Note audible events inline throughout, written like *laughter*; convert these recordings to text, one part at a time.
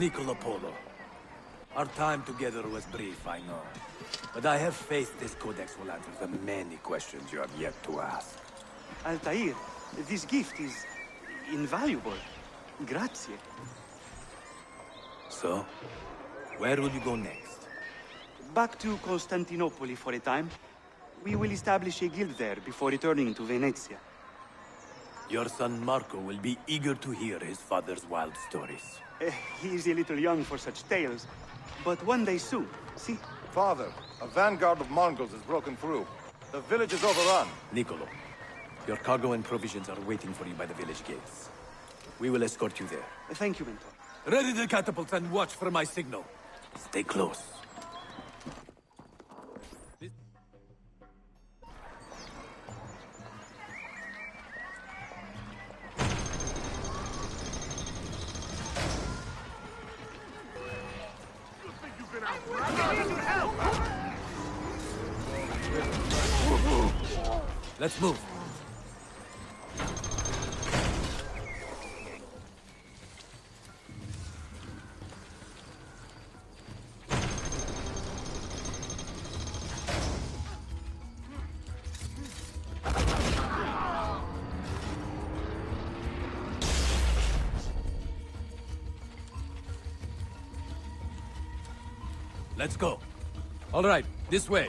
Niccolo Polo. Our time together was brief, I know. But I have faith this codex will answer the many questions you have yet to ask. Altair, this gift is invaluable. Grazie. So, where will you go next? Back to Constantinople for a time. We will establish a guild there before returning to Venezia. Your son Marco will be eager to hear his father's wild stories. Eh, he is a little young for such tales, but one day soon, see? Father, a vanguard of Mongols has broken through. The village is overrun. Niccolo, your cargo and provisions are waiting for you by the village gates. We will escort you there. Thank you, Mentor. Ready the catapults and watch for my signal. Stay close. Let's move. Let's go. All right, this way.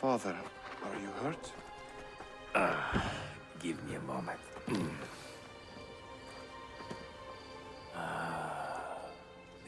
Father, are you hurt? *sighs* Give me a moment. *clears throat* ah,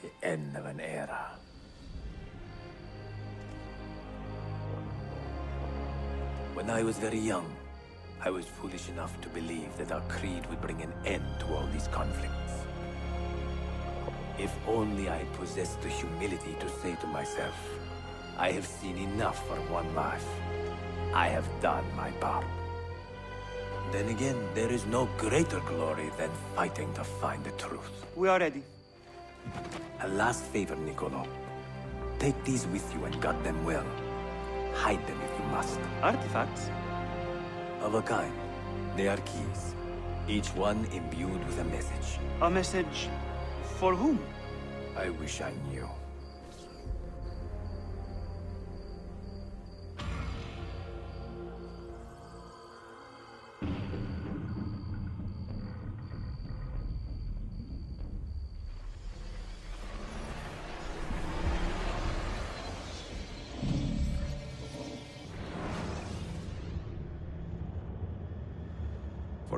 the end of an era. When I was very young, I was foolish enough to believe that our creed would bring an end to all these conflicts. If only I possessed the humility to say to myself, I have seen enough for one life. I have done my part. Then again, there is no greater glory than fighting to find the truth. We are ready. A last favor, Niccolo. Take these with you and guard them well. Hide them if you must. Artifacts? Of a kind. They are keys. Each one imbued with a message. A message... for whom? I wish I knew.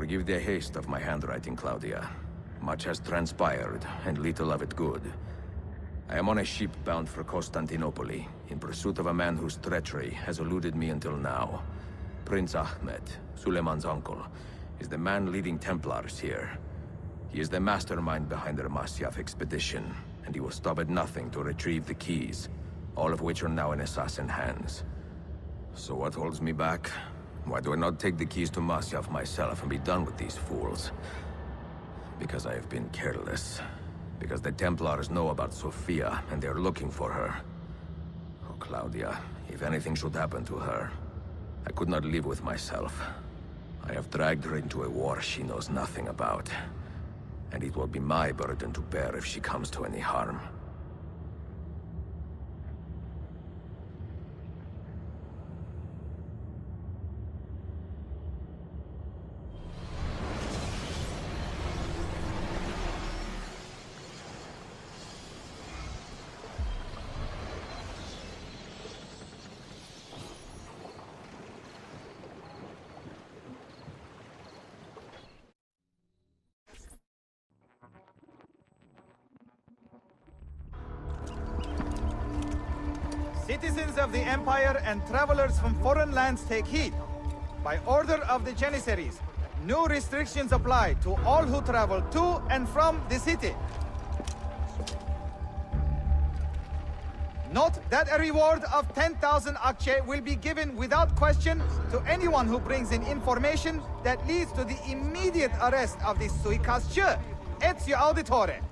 Forgive the haste of my handwriting, Claudia. Much has transpired, and little of it good. I am on a ship bound for Constantinople, in pursuit of a man whose treachery has eluded me until now. Prince Ahmed, Suleiman's uncle, is the man leading Templars here. He is the mastermind behind the Masyaf expedition, and he will stop at nothing to retrieve the keys, all of which are now in assassin hands. So what holds me back? Why do I not take the keys to Masyaf myself and be done with these fools? Because I have been careless. Because the Templars know about Sophia, and they are looking for her. Oh, Claudia, if anything should happen to her, I could not live with myself. I have dragged her into a war she knows nothing about. And it will be my burden to bear if she comes to any harm. Citizens of the Empire and travelers from foreign lands take heed. By order of the Janissaries, new restrictions apply to all who travel to and from the city. Note that a reward of 10,000 akçe will be given without question to anyone who brings in information that leads to the immediate arrest of the suikastçı. Ezio Auditore.